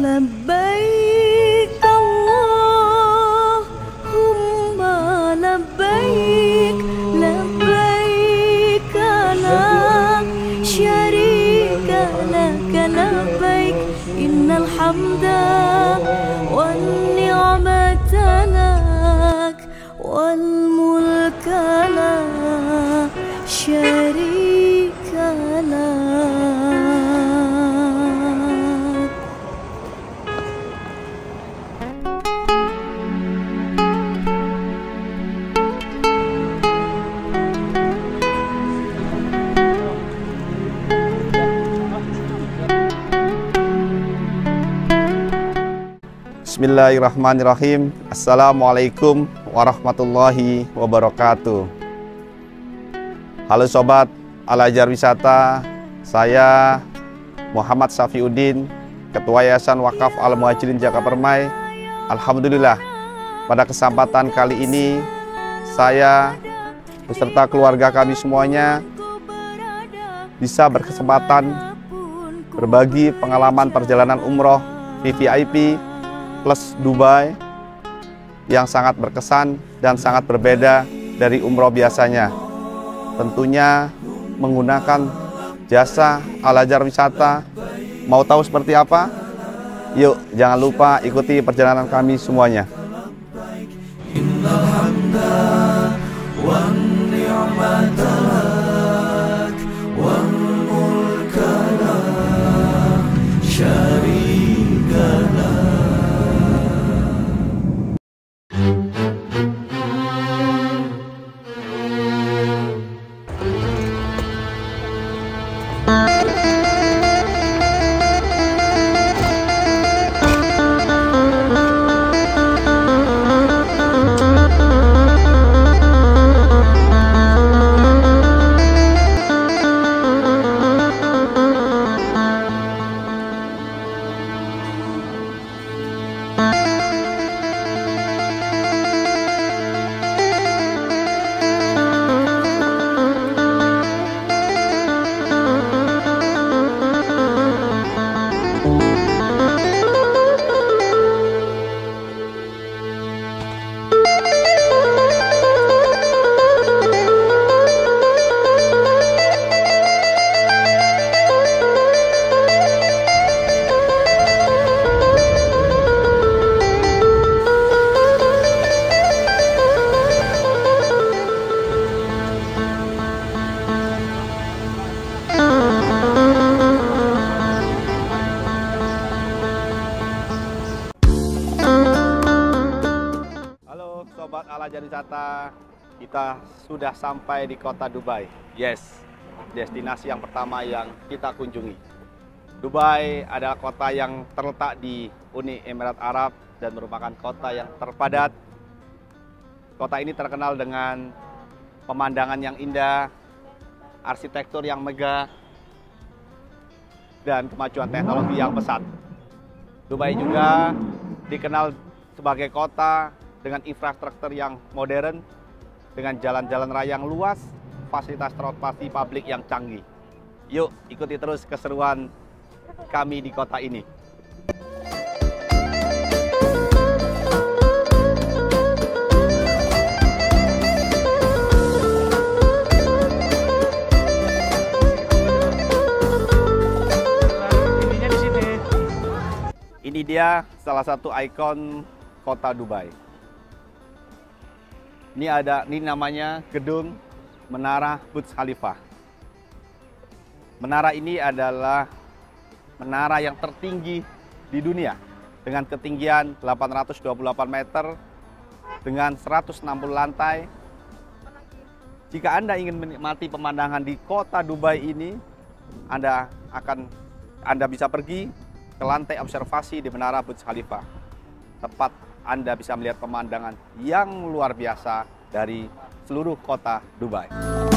لبيك Bismillahirrahmanirrahim. Assalamualaikum warahmatullahi wabarakatuh. Halo sobat Alajar Wisata, saya Muhammad Safiuddin, Ketua Yayasan Wakaf Al Muhajirin Jakarta Permai. Alhamdulillah, pada kesempatan kali ini saya beserta keluarga kami semuanya bisa berkesempatan berbagi pengalaman perjalanan umroh VVIP plus Dubai yang sangat berkesan dan sangat berbeda dari umroh biasanya. Tentunya menggunakan jasa Al-Ajar Wisata. Mau tahu seperti apa? Yuk, jangan lupa ikuti perjalanan kami semuanya. Wisata, kita sudah sampai di kota Dubai. Yes, destinasi yang pertama yang kita kunjungi. Dubai adalah kota yang terletak di Uni Emirat Arab dan merupakan kota yang terpadat. Kota ini terkenal dengan pemandangan yang indah, arsitektur yang megah, dan kemajuan teknologi yang pesat. Dubai juga dikenal sebagai kota dengan infrastruktur yang modern, dengan jalan-jalan raya yang luas, fasilitas transportasi publik yang canggih. Yuk, ikuti terus keseruan kami di kota ini. Ini dia salah satu ikon kota Dubai. Ini ada ini namanya gedung Menara Burj Khalifa. Menara ini adalah menara yang tertinggi di dunia dengan ketinggian 828 meter dengan 160 lantai. Jika Anda ingin menikmati pemandangan di kota Dubai ini, Anda akan Anda bisa pergi ke lantai observasi di Menara Burj Khalifa. Tepat Anda bisa melihat pemandangan yang luar biasa dari seluruh kota Dubai.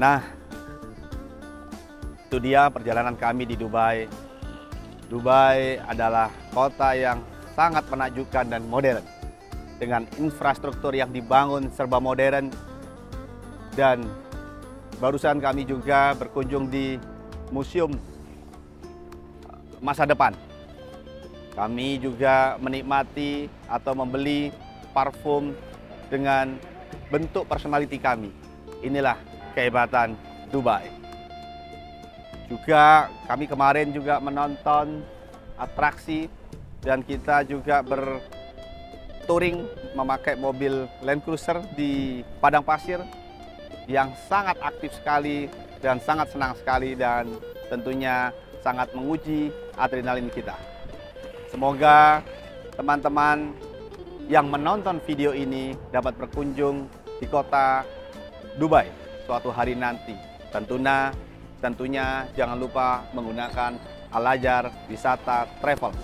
Nah, itu dia perjalanan kami di Dubai. Dubai adalah kota yang sangat menakjubkan dan modern. Dengan infrastruktur yang dibangun serba modern. Dan barusan kami juga berkunjung di Museum Masa Depan. Kami juga menikmati atau membeli parfum dengan bentuk personality kami. Inilah kehebatan Dubai. Juga kami kemarin juga menonton atraksi dan kita juga bertouring memakai mobil Land Cruiser di padang pasir yang sangat aktif sekali dan sangat senang sekali dan tentunya sangat menguji adrenalin kita. Semoga teman-teman yang menonton video ini dapat berkunjung di kota Dubai suatu hari nanti. Tentunya, tentunya jangan lupa menggunakan alajar wisata travel.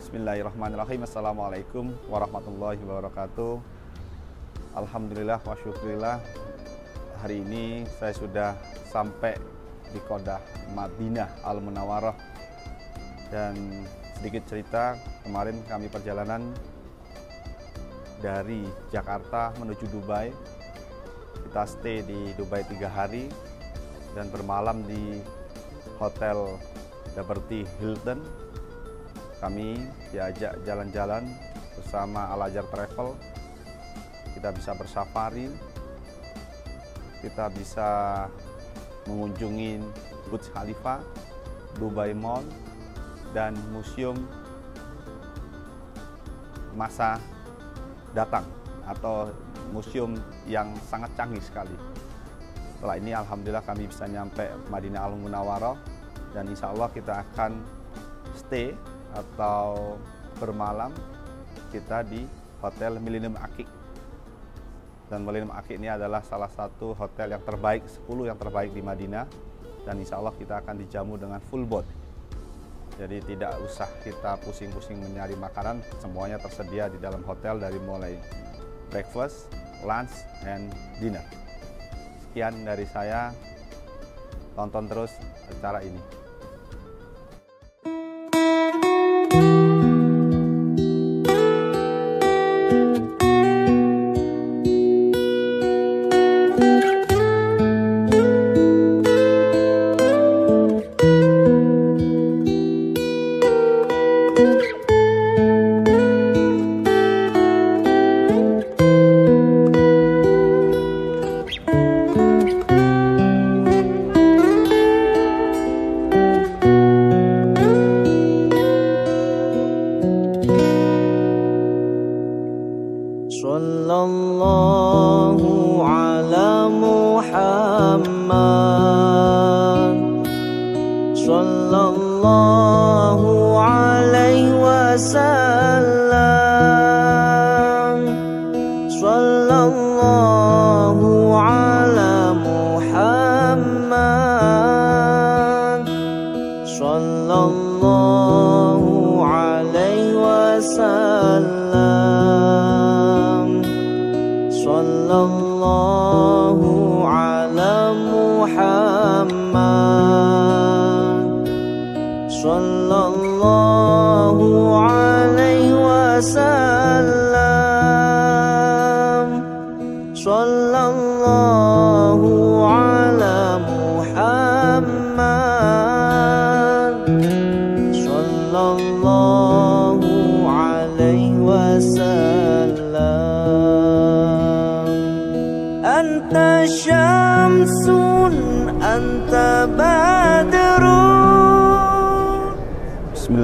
Bismillahirrahmanirrahim. Assalamualaikum warahmatullahi wabarakatuh. Alhamdulillah wa syukurillah. Hari ini saya sudah sampai di kota Madinah Al Munawwarah dan sedikit cerita kemarin kami perjalanan dari Jakarta menuju Dubai. Kita stay di Dubai tiga hari dan bermalam di Hotel Liberty Hilton kami diajak jalan-jalan bersama Al Azhar Travel. Kita bisa bersafari, kita bisa mengunjungi Burj Khalifa, Dubai Mall, dan museum masa datang atau museum yang sangat canggih sekali. Setelah ini Alhamdulillah kami bisa nyampe Madinah Al Munawwarah dan insya Allah kita akan stay atau bermalam kita di Hotel Millennium Akik. Dan Millennium Akik ini adalah salah satu hotel yang terbaik, 10 yang terbaik di Madinah. Dan insya Allah kita akan dijamu dengan full board. Jadi tidak usah kita pusing-pusing mencari makanan, semuanya tersedia di dalam hotel dari mulai breakfast, lunch, and dinner. Sekian dari saya, tonton terus acara ini.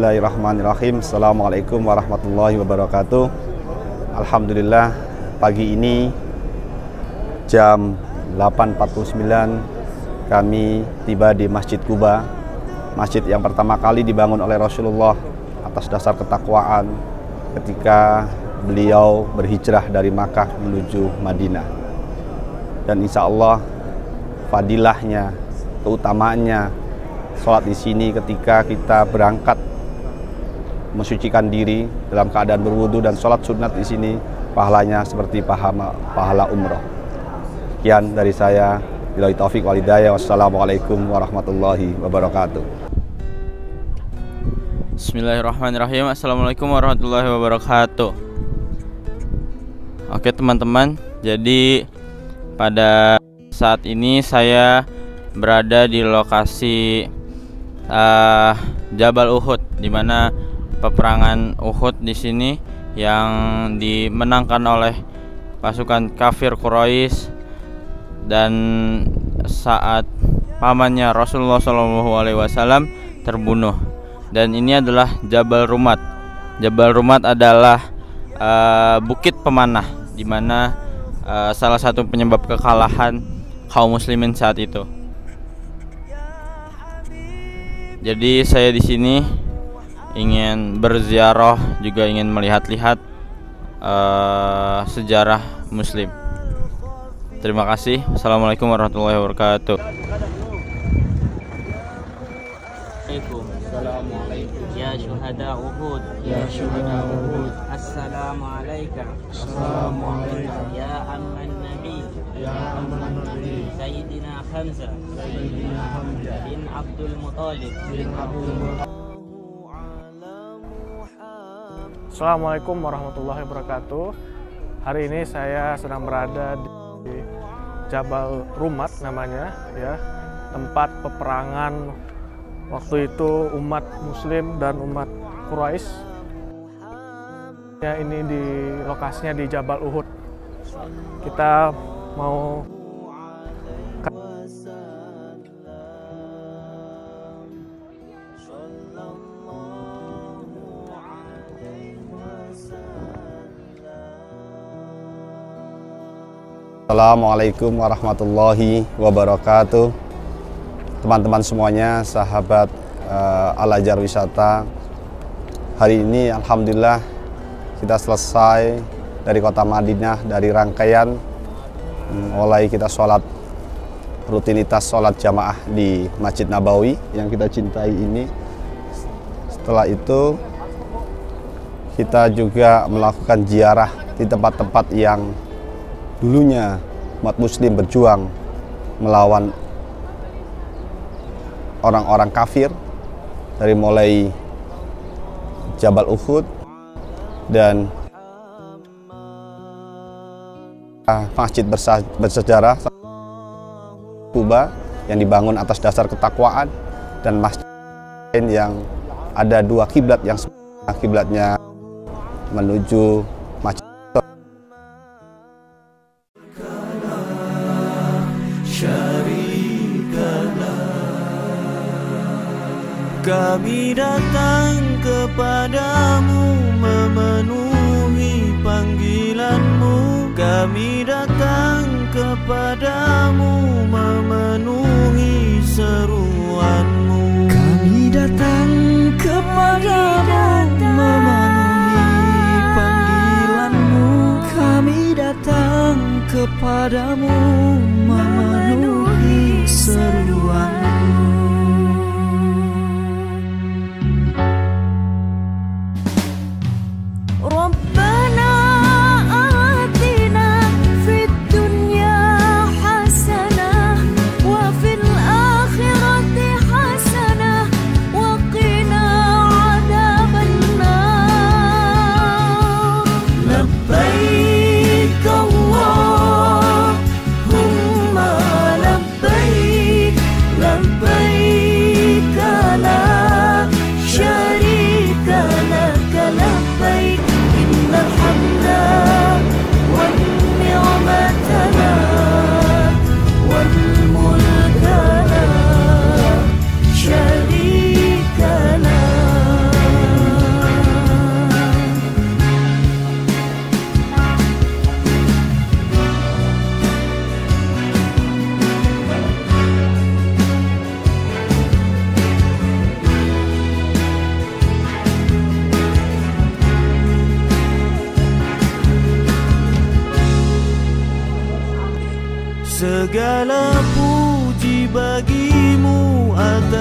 Bismillahirrahmanirrahim. Assalamualaikum warahmatullahi wabarakatuh. Alhamdulillah pagi ini jam 8.49 kami tiba di Masjid Kuba. Masjid yang pertama kali dibangun oleh Rasulullah atas dasar ketakwaan ketika beliau berhijrah dari Makkah menuju Madinah. dan insya Allah fadilahnya, keutamaannya sholat di sini ketika kita berangkat mensucikan diri dalam keadaan berwudu dan sholat sunat di sini pahalanya seperti pahala, pahala umroh. Sekian dari saya. Bila taufik walidayah. Wassalamualaikum warahmatullahi wabarakatuh. Bismillahirrahmanirrahim Assalamualaikum warahmatullahi wabarakatuh Oke teman-teman Jadi pada saat ini saya berada di lokasi uh, Jabal Uhud di mana peperangan Uhud di sini yang dimenangkan oleh pasukan kafir Quraisy dan saat pamannya Rasulullah SAW terbunuh dan ini adalah Jabal Rumat. Jabal Rumat adalah uh, bukit pemanah di mana uh, salah satu penyebab kekalahan kaum muslimin saat itu. Jadi saya di sini ingin berziarah juga ingin melihat-lihat uh, sejarah muslim. Terima kasih. Assalamualaikum warahmatullahi wabarakatuh. يا شهداء أحد يا شهداء أحد السلام عليك السلام عليك يا عم النبي يا عم النبي سيدنا حمزة سيدنا حمزة بن عبد المطلب بن عبد المطلب Assalamualaikum warahmatullahi wabarakatuh. Hari ini saya sedang berada di Jabal Rumat namanya ya, tempat peperangan waktu itu umat muslim dan umat Quraisy. Ya, ini di lokasinya di Jabal Uhud. Kita mau Assalamualaikum warahmatullahi wabarakatuh. Teman-teman semuanya, sahabat uh, Al Ajar Wisata. Hari ini alhamdulillah kita selesai dari kota Madinah dari rangkaian mm, mulai kita sholat rutinitas sholat jamaah di Masjid Nabawi yang kita cintai ini. Setelah itu kita juga melakukan ziarah di tempat-tempat yang dulunya umat muslim berjuang melawan orang-orang kafir dari mulai Jabal Uhud dan masjid bersejarah Kuba yang dibangun atas dasar ketakwaan dan masjid yang ada dua kiblat yang kiblatnya menuju Kami datang kepadamu memenuhi panggilanmu. Kami datang kepadamu memenuhi seruanmu. Kami datang kepadamu memenuhi panggilanmu. Kami datang kepadamu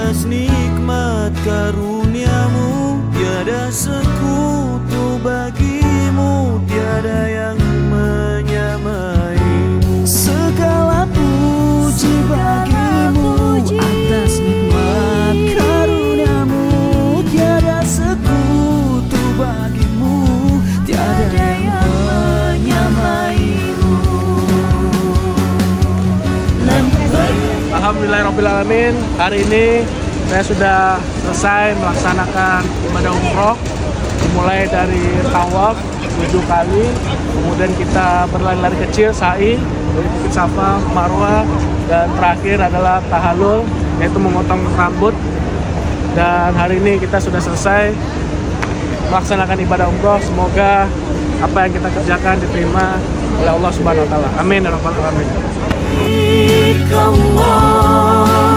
atas nikmat karuniamu. Tiada sekutu bagimu Tiada yang Alhamdulillahirrahmanirrahim Hari ini saya sudah selesai melaksanakan ibadah umroh Dimulai dari tawaf tujuh kali Kemudian kita berlari-lari kecil, sa'i Dari Bukit Safa, Marwah Dan terakhir adalah tahalul Yaitu memotong rambut Dan hari ini kita sudah selesai Melaksanakan ibadah umroh Semoga apa yang kita kerjakan diterima oleh Allah Subhanahu wa taala. Amin ya alamin. không ngon.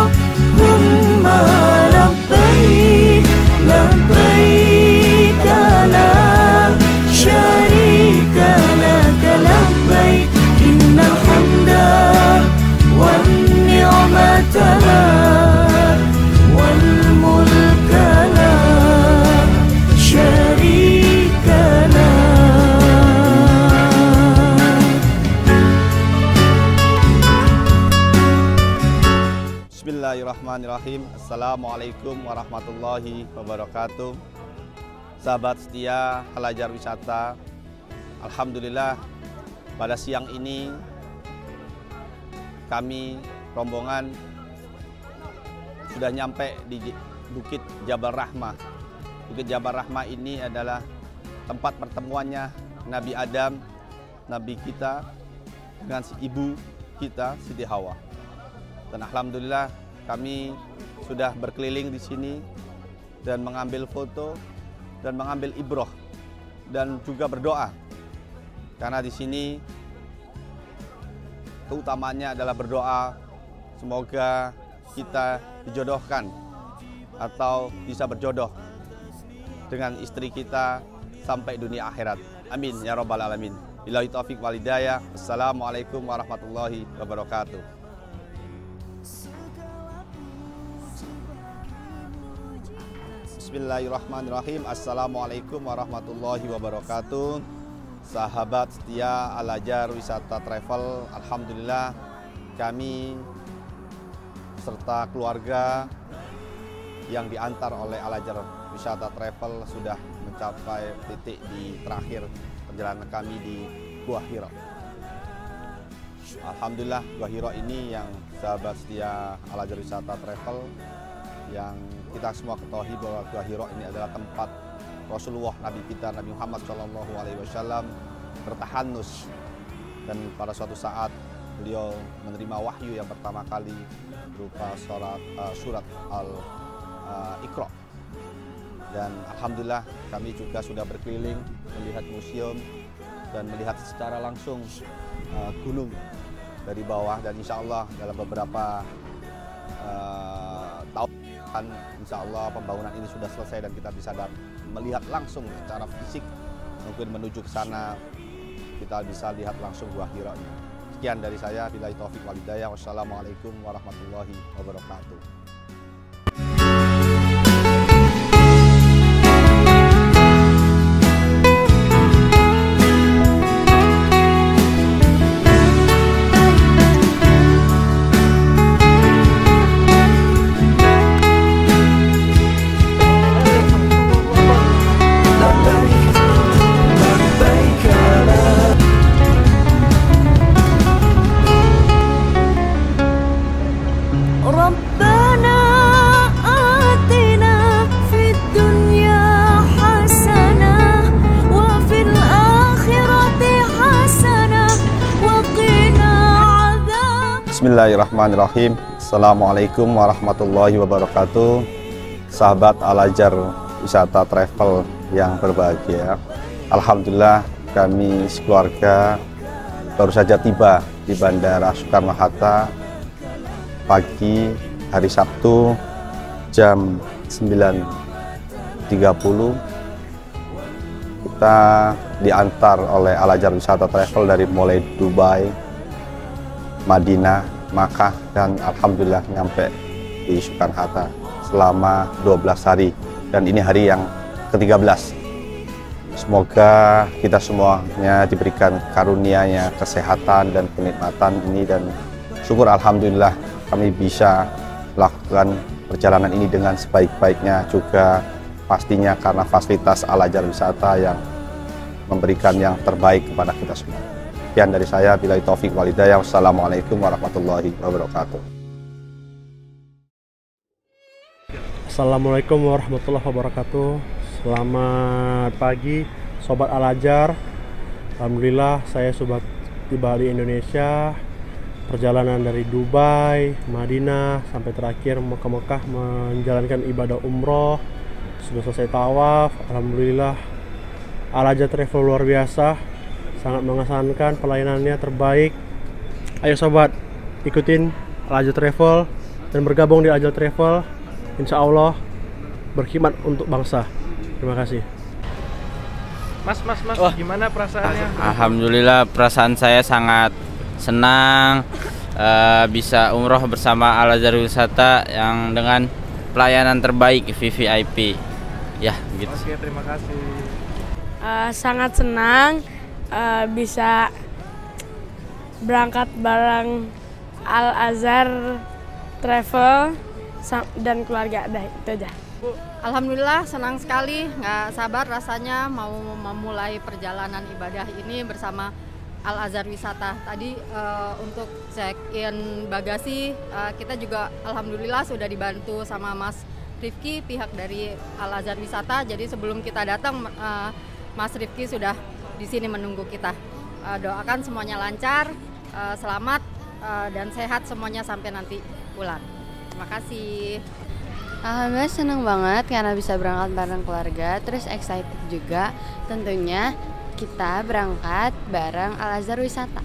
Bismillahirrahmanirrahim. Assalamualaikum warahmatullahi wabarakatuh. Sahabat setia pelajar wisata Alhamdulillah pada siang ini Kami rombongan sudah nyampe di Bukit Jabal Rahmah. Bukit Jabal Rahmah ini adalah tempat pertemuannya Nabi Adam Nabi kita dengan si ibu kita Siti Hawa. Dan alhamdulillah kami sudah berkeliling di sini dan mengambil foto dan mengambil ibroh dan juga berdoa. Karena di sini keutamanya adalah berdoa semoga kita dijodohkan atau bisa berjodoh dengan istri kita sampai dunia akhirat. Amin ya rabbal alamin. Billahi taufik walidayah. Assalamualaikum warahmatullahi wabarakatuh. Bismillahirrahmanirrahim Assalamualaikum warahmatullahi wabarakatuh Sahabat setia Al-Ajar Wisata Travel Alhamdulillah kami serta keluarga yang diantar oleh Al-Ajar Wisata Travel sudah mencapai titik di terakhir perjalanan kami di Gua Hiro. Alhamdulillah Gua Hiro ini yang sahabat setia Al-Ajar Wisata Travel yang kita semua ketahui bahwa Gua Hiro ini adalah tempat Rasulullah Nabi kita Nabi Muhammad Shallallahu Alaihi Wasallam bertahanus. Dan pada suatu saat beliau menerima wahyu yang pertama kali berupa surat uh, surat al uh, Iqra dan alhamdulillah kami juga sudah berkeliling melihat museum dan melihat secara langsung uh, gunung dari bawah. Dan insya Allah dalam beberapa uh, tahun insya Allah pembangunan ini sudah selesai dan kita bisa melihat langsung secara fisik mungkin menuju ke sana kita bisa lihat langsung buah hiranya. Sekian dari saya, bila taufik walidayah. Wassalamualaikum warahmatullahi wabarakatuh. Bismillahirrahmanirrahim. Assalamualaikum warahmatullahi wabarakatuh. Sahabat Al-Ajar Wisata Travel yang berbahagia. Alhamdulillah kami sekeluarga baru saja tiba di Bandara Soekarno-Hatta pagi hari Sabtu jam 9.30 kita diantar oleh Al-Ajar Wisata Travel dari mulai Dubai, Madinah, Makkah dan alhamdulillah nyampe di Soekarno Hatta selama 12 hari dan ini hari yang ke-13. Semoga kita semuanya diberikan karunia-Nya kesehatan dan kenikmatan ini dan syukur alhamdulillah kami bisa melakukan perjalanan ini dengan sebaik-baiknya juga pastinya karena fasilitas Al-Azhar Wisata yang memberikan yang terbaik kepada kita semua. Sekian dari saya, bila taufik walidayah. Wassalamualaikum warahmatullahi wabarakatuh. Assalamualaikum warahmatullahi wabarakatuh. Selamat pagi, sobat Al-Ajar. Alhamdulillah saya sudah tiba di Indonesia. Perjalanan dari Dubai, Madinah sampai terakhir ke Mekah menjalankan ibadah umroh. Sudah selesai tawaf. Alhamdulillah Al-Ajar Travel luar biasa. Sangat mengesankan pelayanannya terbaik. Ayo sobat, ikutin Al-Ajar Travel dan bergabung di Al-Ajar Travel. Insya Allah berkhidmat untuk bangsa. Terima kasih. Mas, mas, mas, Wah. gimana perasaannya? Alhamdulillah perasaan saya sangat senang eh, bisa umroh bersama Al Azhar Wisata yang dengan pelayanan terbaik VVIP. Ya, gitu. Oke, terima kasih. Eh, sangat senang eh, bisa berangkat bareng Al Azhar Travel dan keluarga dah itu aja. Alhamdulillah senang sekali, nggak sabar rasanya mau memulai perjalanan ibadah ini bersama Al Azhar Wisata. Tadi eh, untuk check in bagasi eh, kita juga alhamdulillah sudah dibantu sama Mas Rifki pihak dari Al Azhar Wisata. Jadi sebelum kita datang eh, Mas Rifki sudah di sini menunggu kita. Eh, doakan semuanya lancar, eh, selamat eh, dan sehat semuanya sampai nanti pulang. Terima kasih. Alhamdulillah seneng banget karena bisa berangkat bareng keluarga Terus excited juga tentunya kita berangkat bareng Al Azhar Wisata